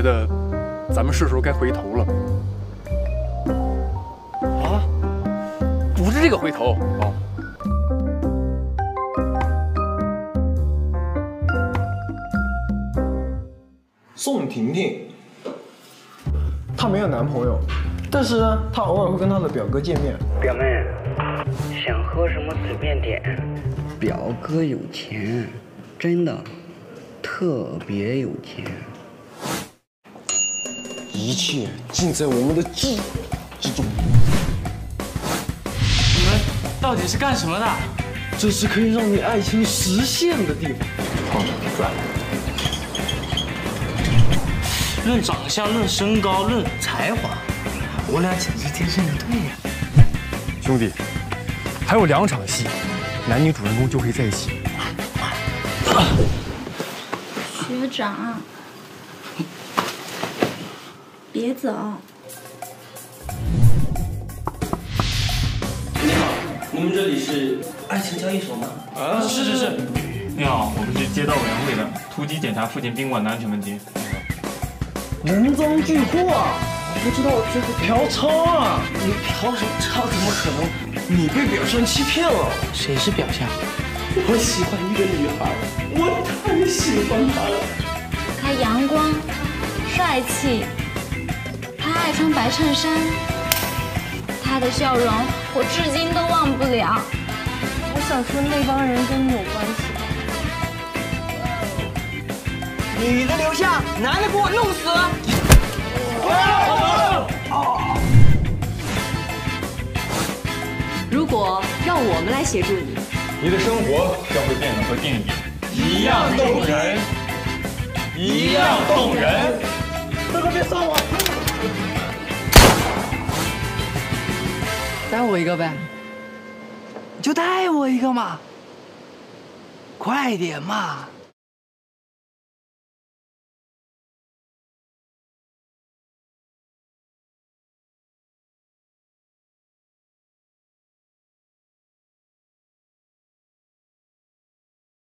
觉得咱们是时候该回头了。啊，不是这个回头哦。宋婷婷，她没有男朋友，但是呢，她偶尔会跟她的表哥见面。表妹，想喝什么随便点。表哥有钱，真的，特别有钱。一切尽在我们的计之中。你们到底是干什么的？这是可以让你爱情实现的地方。好，转。论长相，论身高，论才华，我俩简直天生一对呀！兄弟，还有两场戏，男女主人公就可以在一起。学长，别走。你好，你们这里是爱情交易所吗？啊，是是是。你好，我们是街道委员会的，突击检查附近宾馆的安全问题。人赃俱获啊！我不知道这是嫖娼啊！你嫖什么娼？怎么可能？你被表象欺骗了。谁是表象？我喜欢一个女孩，我太喜欢她了。她阳光、帅气，他穿白衬衫，他的笑容我至今都忘不了。我想说那帮人跟你有关系。女的留下，男的给我弄死！如果让我们来协助你，你的生活将会变得和电影一样动人，一样动人。大哥，别杀我！带我一个呗，你就带我一个嘛，快点嘛！